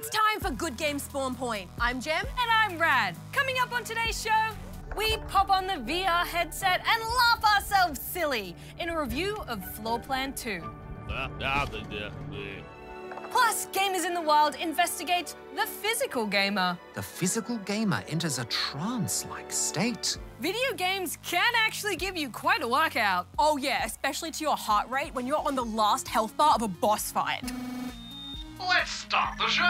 It's time for Good Game Spawn Point. I'm Gem. And I'm Rad. Coming up on today's show, we pop on the VR headset and laugh ourselves silly in a review of Floor Plan 2. Plus, Gamers in the Wild investigates the physical gamer. The physical gamer enters a trance-like state. Video games can actually give you quite a workout. Oh yeah, especially to your heart rate when you're on the last health bar of a boss fight. Let's start the show!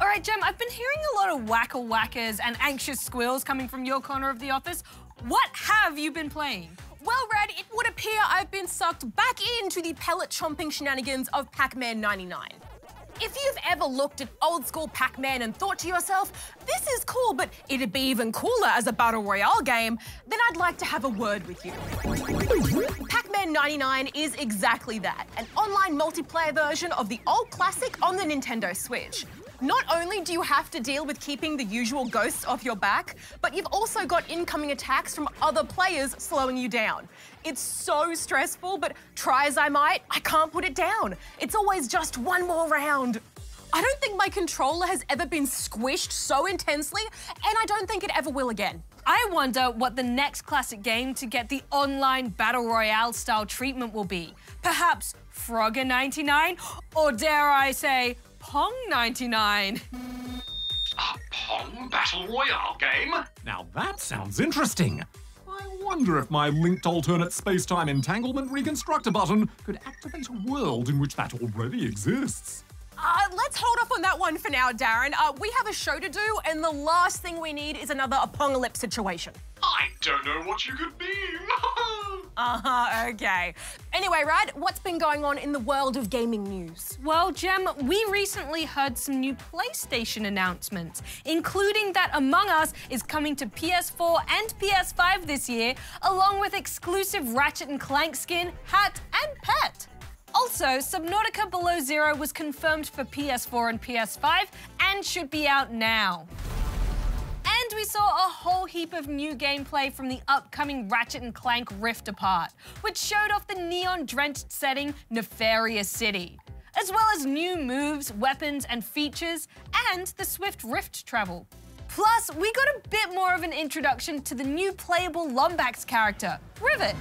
All right, Gem, I've been hearing a lot of whacker whackers and anxious squeals coming from your corner of the office. What have you been playing? Well, Rad, it would appear I've been sucked back into the pellet chomping shenanigans of Pac-Man 99. If you've ever looked at old school Pac Man and thought to yourself, this is cool, but it'd be even cooler as a Battle Royale game, then I'd like to have a word with you. Pac Man 99 is exactly that an online multiplayer version of the old classic on the Nintendo Switch. Not only do you have to deal with keeping the usual ghosts off your back, but you've also got incoming attacks from other players slowing you down. It's so stressful, but try as I might, I can't put it down. It's always just one more round. I don't think my controller has ever been squished so intensely, and I don't think it ever will again. I wonder what the next classic game to get the online Battle Royale style treatment will be. Perhaps Frogger 99? Or dare I say, Pong 99. A Pong Battle Royale game? Now that sounds interesting. I wonder if my linked alternate space-time entanglement reconstructor button could activate a world in which that already exists. Uh, let's hold off on that one for now, Darren. Uh, we have a show to do, and the last thing we need is another apocalypse situation. I don't know what you could mean. uh-huh, okay. Anyway, Rad, what's been going on in the world of gaming news? Well, Gem, we recently heard some new PlayStation announcements, including that Among Us is coming to PS4 and PS5 this year, along with exclusive Ratchet and Clank skin, hat, and pet. Also, Subnautica Below Zero was confirmed for PS4 and PS5 and should be out now. We saw a whole heap of new gameplay from the upcoming Ratchet and Clank Rift Apart, which showed off the neon-drenched setting Nefarious City, as well as new moves, weapons, and features, and the swift rift travel. Plus, we got a bit more of an introduction to the new playable Lombax character, Rivet.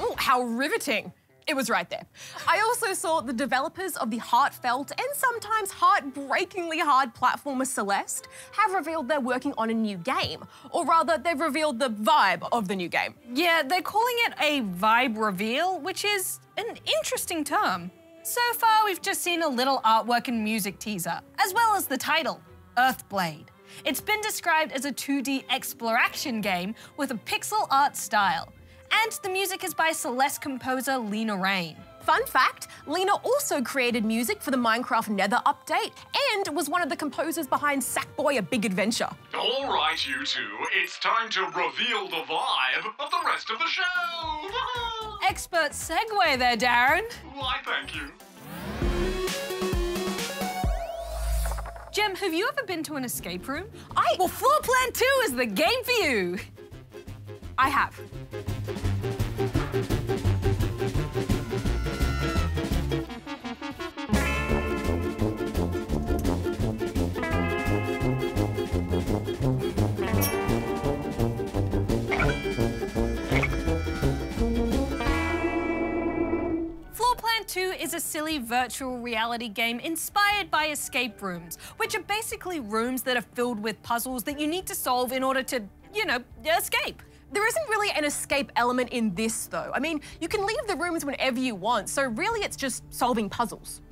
Oh, how riveting! It was right there. I also saw the developers of the heartfelt and sometimes heartbreakingly hard platformer Celeste have revealed they're working on a new game. Or rather, they've revealed the vibe of the new game. Yeah, they're calling it a vibe reveal, which is an interesting term. So far, we've just seen a little artwork and music teaser, as well as the title, Earthblade. It's been described as a 2D exploration game with a pixel art style. And the music is by Celeste composer Lena Raine. Fun fact, Lena also created music for the Minecraft Nether update and was one of the composers behind Sackboy A Big Adventure. All right, you two, it's time to reveal the vibe of the rest of the show. Expert segue there, Darren. Why, thank you. Jem, have you ever been to an escape room? I. Well, Floor Plan 2 is the game for you. I have. 2 is a silly virtual reality game inspired by escape rooms, which are basically rooms that are filled with puzzles that you need to solve in order to, you know, escape. There isn't really an escape element in this, though. I mean, you can leave the rooms whenever you want, so really it's just solving puzzles.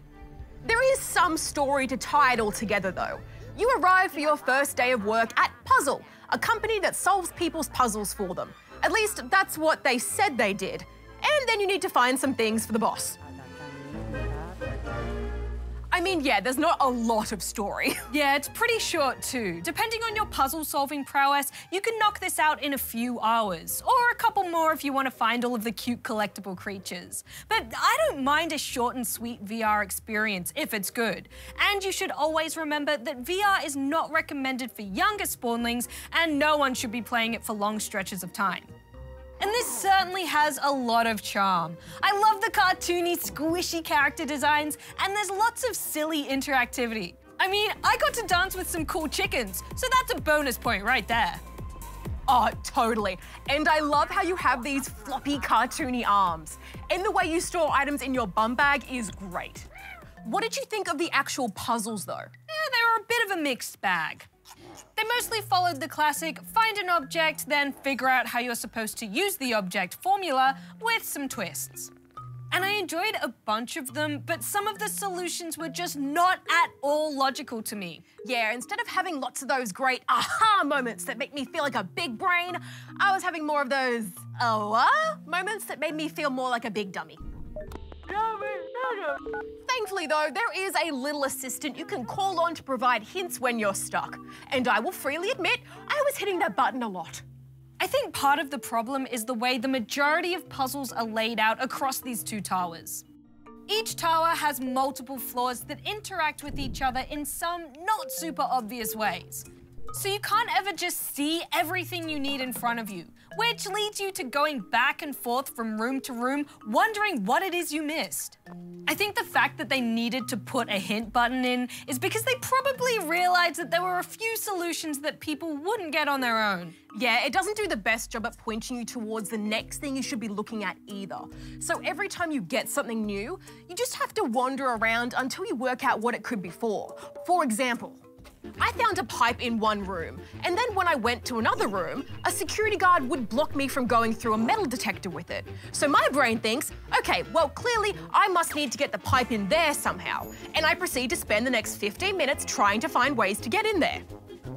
There is some story to tie it all together, though. You arrive for your first day of work at Puzzle, a company that solves people's puzzles for them. At least that's what they said they did. And then you need to find some things for the boss. I mean, yeah, there's not a lot of story. Yeah, it's pretty short too. Depending on your puzzle solving prowess, you can knock this out in a few hours, or a couple more if you want to find all of the cute collectible creatures. But I don't mind a short and sweet VR experience if it's good. And you should always remember that VR is not recommended for younger spawnlings, and no one should be playing it for long stretches of time. And this certainly has a lot of charm. I love the cartoony, squishy character designs, and there's lots of silly interactivity. I mean, I got to dance with some cool chickens, so that's a bonus point right there. Oh, totally. And I love how you have these floppy, cartoony arms. And the way you store items in your bum bag is great. What did you think of the actual puzzles, though? Yeah, they were a bit of a mixed bag. They mostly followed the classic find an object, then figure out how you're supposed to use the object formula with some twists. And I enjoyed a bunch of them, but some of the solutions were just not at all logical to me. Yeah, instead of having lots of those great aha moments that make me feel like a big brain, I was having more of those oh uh, moments that made me feel more like a big dummy. Thankfully, though, there is a little assistant you can call on to provide hints when you're stuck. And I will freely admit, I was hitting that button a lot. I think part of the problem is the way the majority of puzzles are laid out across these two towers. Each tower has multiple floors that interact with each other in some not super obvious ways. So you can't ever just see everything you need in front of you, which leads you to going back and forth from room to room, wondering what it is you missed. I think the fact that they needed to put a hint button in is because they probably realized that there were a few solutions that people wouldn't get on their own. Yeah, it doesn't do the best job at pointing you towards the next thing you should be looking at either. So every time you get something new, you just have to wander around until you work out what it could be for. For example, I found a pipe in one room, and then when I went to another room, a security guard would block me from going through a metal detector with it. So my brain thinks, okay, well, clearly I must need to get the pipe in there somehow. And I proceed to spend the next 15 minutes trying to find ways to get in there.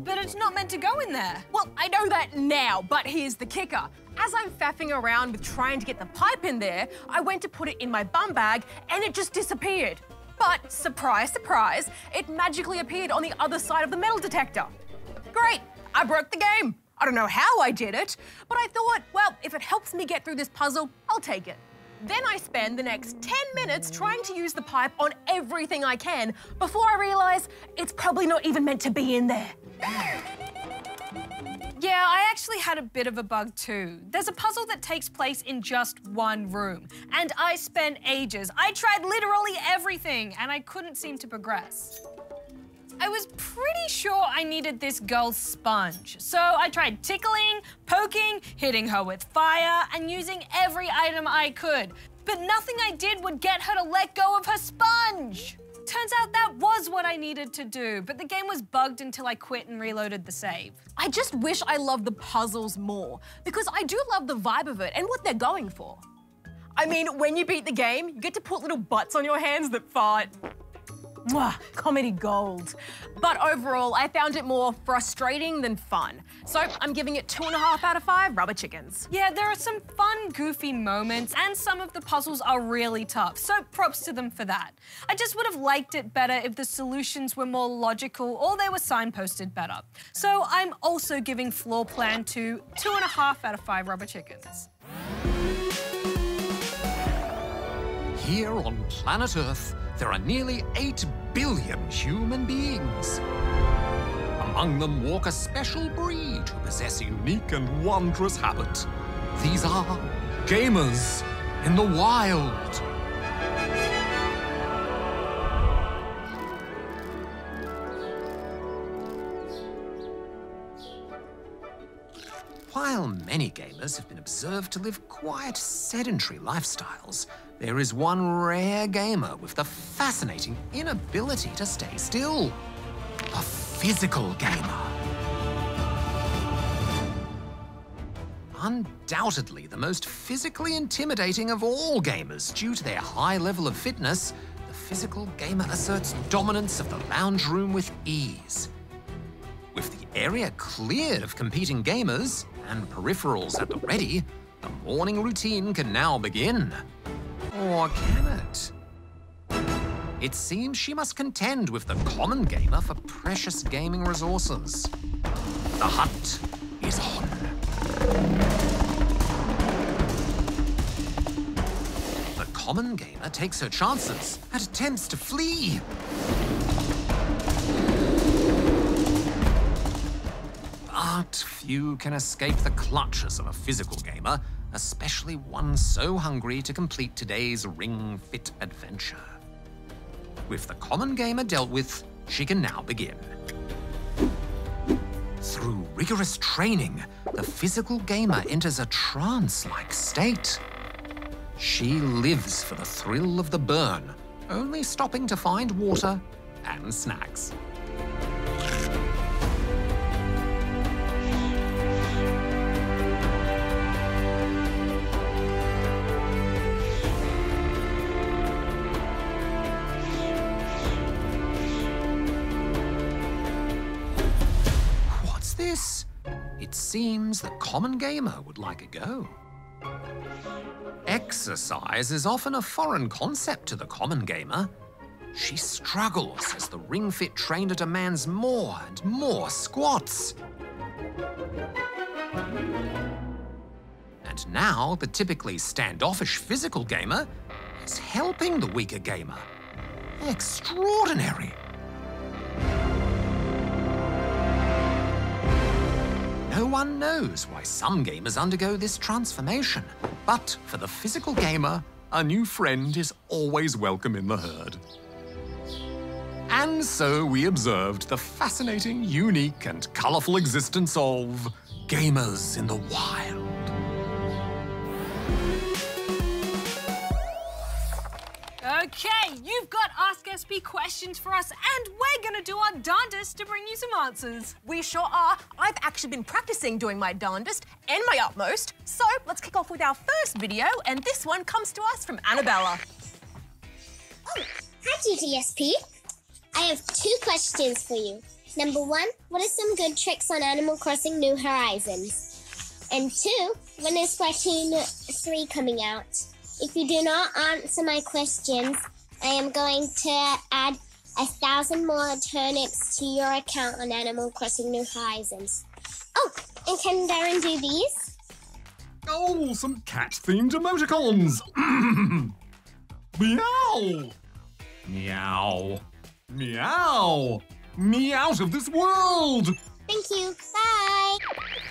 But it's not meant to go in there. Well, I know that now, but here's the kicker. As I'm faffing around with trying to get the pipe in there, I went to put it in my bum bag and it just disappeared. But surprise, surprise, it magically appeared on the other side of the metal detector. Great, I broke the game. I don't know how I did it, but I thought, well, if it helps me get through this puzzle, I'll take it. Then I spend the next 10 minutes trying to use the pipe on everything I can before I realise it's probably not even meant to be in there. Yeah, I actually had a bit of a bug too. There's a puzzle that takes place in just one room, and I spent ages. I tried literally everything, and I couldn't seem to progress. I was pretty sure I needed this girl's sponge, so I tried tickling, poking, hitting her with fire, and using every item I could. But nothing I did would get her to let go of her sponge. Turns out that was what I needed to do, but the game was bugged until I quit and reloaded the save. I just wish I loved the puzzles more, because I do love the vibe of it and what they're going for. I mean, when you beat the game, you get to put little butts on your hands that fart. Mwah, comedy gold. But overall, I found it more frustrating than fun. So I'm giving it two and a half out of five rubber chickens. Yeah, there are some fun, goofy moments, and some of the puzzles are really tough, so props to them for that. I just would have liked it better if the solutions were more logical or they were signposted better. So I'm also giving Floor Plan 2 two and a half out of five rubber chickens. Here on planet Earth, there are nearly 8 billion human beings. Among them walk a special breed who possess a unique and wondrous habit. These are gamers in the wild. Many gamers have been observed to live quiet, sedentary lifestyles, there is one rare gamer with the fascinating inability to stay still. A physical gamer. Undoubtedly the most physically intimidating of all gamers due to their high level of fitness, the physical gamer asserts dominance of the lounge room with ease. With the area cleared of competing gamers and peripherals at the ready, the morning routine can now begin. Or can it? It seems she must contend with the common gamer for precious gaming resources. The hunt is on. The common gamer takes her chances and attempts to flee. But few can escape the clutches of a physical gamer especially one so hungry to complete today's Ring Fit adventure. With the common gamer dealt with, she can now begin. Through rigorous training, the physical gamer enters a trance like state. She lives for the thrill of the burn, only stopping to find water and snacks. Seems the common gamer would like a go. Exercise is often a foreign concept to the common gamer. She struggles as the Ring Fit trainer demands more and more squats. And now the typically standoffish physical gamer is helping the weaker gamer. Extraordinary. No one knows why some gamers undergo this transformation, but for the physical gamer, a new friend is always welcome in the herd. And so we observed the fascinating, unique, and colourful existence of gamers in the wild. Okay, you've got Ask SP questions for us, and we're gonna do our darndest to bring you some answers. We sure are. I've actually been practicing doing my darndest and my utmost. So let's kick off with our first video, and this one comes to us from Annabella. Oh, hi GGSP. I have two questions for you. Number one, what are some good tricks on Animal Crossing New Horizons? And two, when is Splatoon 3 coming out? If you do not answer my questions, I am going to add a thousand more turnips to your account on Animal Crossing New Horizons. Oh, and can Darren do these? Oh, some cat-themed emoticons! Meow! Meow! Meow! Me out of this world! Thank you. Bye.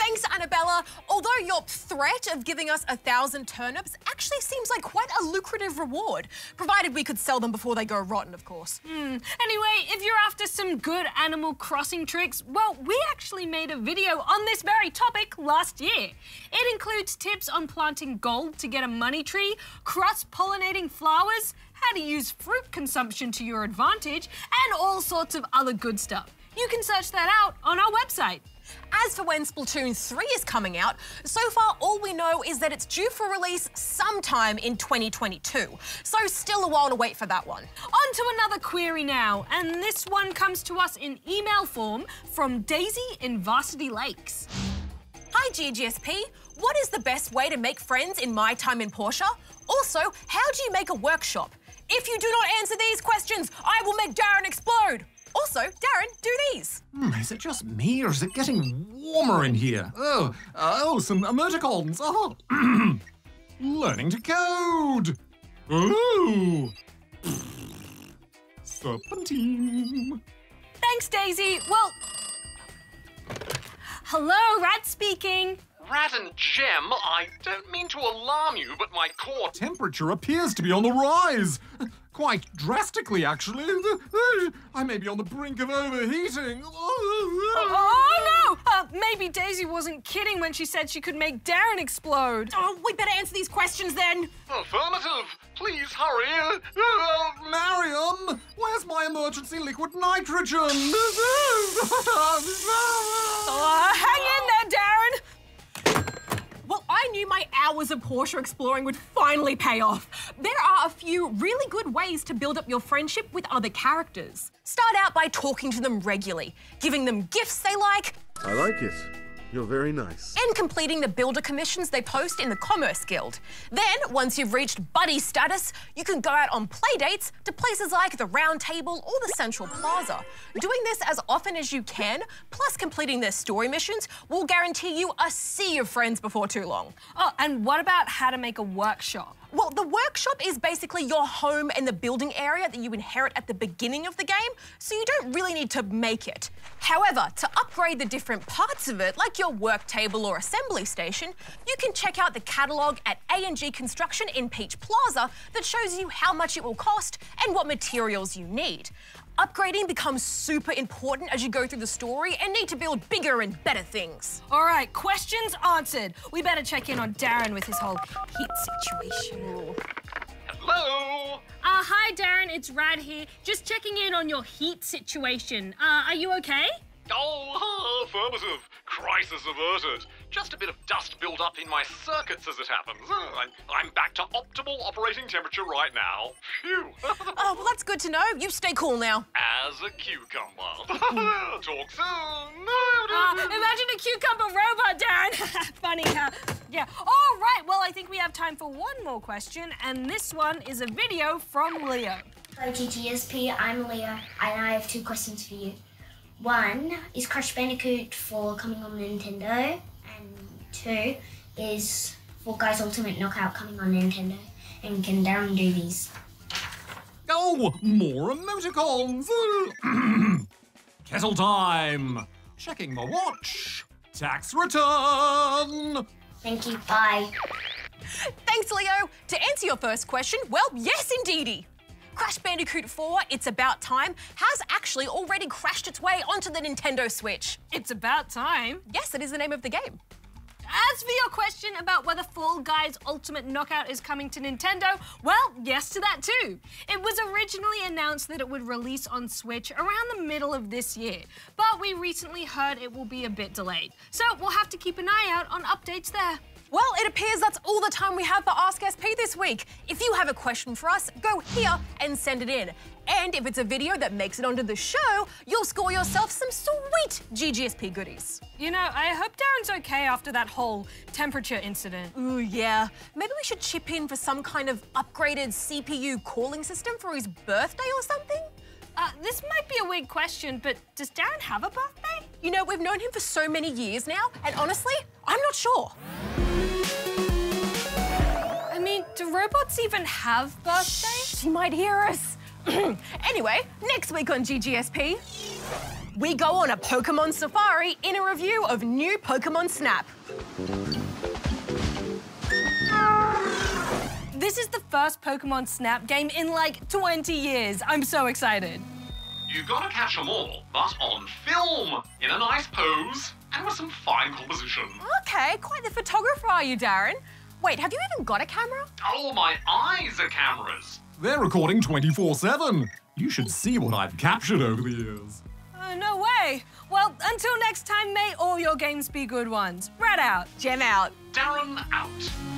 Thanks, Annabella. Although your threat of giving us a thousand turnips actually seems like quite a lucrative reward, provided we could sell them before they go rotten, of course. Hmm. Anyway, if you're after some good Animal Crossing tricks, well, we actually made a video on this very topic last year. It includes tips on planting gold to get a money tree, cross-pollinating flowers, how to use fruit consumption to your advantage, and all sorts of other good stuff. You can search that out on our website. As for when Splatoon 3 is coming out, so far all we know is that it's due for release sometime in 2022. So still a while to wait for that one. On to another query now, and this one comes to us in email form from Daisy in Varsity Lakes. Hi GGSP, what is the best way to make friends in my time in Portia? Also, how do you make a workshop? If you do not answer these questions, I will make Darren explode. Also, Darren, do these. Hmm, is it just me, or is it getting warmer in here? Oh, uh, oh, some emoticons. Oh, learning to code. Oh, serpentine. Thanks, Daisy. Well, hello, Rad speaking. Rad and Gem, I don't mean to alarm you, but my core Temperature appears to be on the rise. Quite drastically, actually. I may be on the brink of overheating. Oh, no! Uh, maybe Daisy wasn't kidding when she said she could make Darren explode. Oh, we better answer these questions then. Affirmative. Please hurry. Mariam, where's my emergency liquid nitrogen? Uh, hang in there, Darren. I knew my hours of Portia exploring would finally pay off. There are a few really good ways to build up your friendship with other characters. Start out by talking to them regularly, giving them gifts they like, I like it. You're very nice. and completing the builder commissions they post in the Commerce Guild. Then, once you've reached buddy status, you can go out on play dates to places like the Round Table or the Central Plaza. Doing this as often as you can, plus completing their story missions, will guarantee you a sea of friends before too long. Oh, and what about how to make a workshop? Well, the workshop is basically your home and the building area that you inherit at the beginning of the game, so you don't really need to make it. However, to upgrade the different parts of it, like your work table or assembly station, you can check out the catalogue at A&G Construction in Peach Plaza that shows you how much it will cost and what materials you need. Upgrading becomes super important as you go through the story and need to build bigger and better things. All right, questions answered. We better check in on Darren with his whole heat situation. Hello? Uh, hi, Darren. It's Rad here. Just checking in on your heat situation. Uh, are you okay? Oh, affirmative. Crisis averted. Just a bit of dust built up in my circuits as it happens. Uh, I'm, I'm back to optimal operating temperature right now. Phew. Oh, well, that's good to know. You stay cool now. As a cucumber. Talk soon. Uh, imagine a cucumber robot, Darren. Funny, huh? Yeah. All right. Well, I think we have time for one more question, and this one is a video from Leo. Hello GGSP, I'm Leah and I have two questions for you. One is Crash Bandicoot 4 coming on Nintendo, and two is Fall Guys Ultimate Knockout coming on Nintendo. And can Darren do these? Oh, more emoticons! Kettle time! Checking my watch. Tax return! Thank you, bye. Thanks, Leo. To answer your first question, well, yes, indeedy. Crash Bandicoot 4, It's About Time, has actually already crashed its way onto the Nintendo Switch. It's about time. Yes, it is the name of the game. As for your question about whether Fall Guys Ultimate Knockout is coming to Nintendo, well, yes to that too. It was originally announced that it would release on Switch around the middle of this year, but we recently heard it will be a bit delayed. So we'll have to keep an eye out on updates there. Well, it appears that's all the time we have for Ask SP this week. If you have a question for us, go here and send it in. And if it's a video that makes it onto the show, you'll score yourself some sweet GGSP goodies. You know, I hope Darren's okay after that whole temperature incident. Ooh, yeah. Maybe we should chip in for some kind of upgraded CPU cooling system for his birthday or something? Uh, this might be a weird question, but does Darren have a birthday? You know, we've known him for so many years now, and honestly, I'm not sure. I mean, do robots even have birthdays? She might hear us. anyway, next week on GGSP, we go on a Pokemon safari in a review of new Pokemon Snap. This is the first Pokemon Snap game in like 20 years. I'm so excited. You gotta catch 'em all, but on film, in a nice pose, and with some fine composition. Okay, quite the photographer are you, Darren? Wait, have you even got a camera? Oh, my eyes are cameras. They're recording 24 7. You should see what I've captured over the years. Uh, no way. Well, until next time, may all your games be good ones. Rad out. Gem out. Darren out.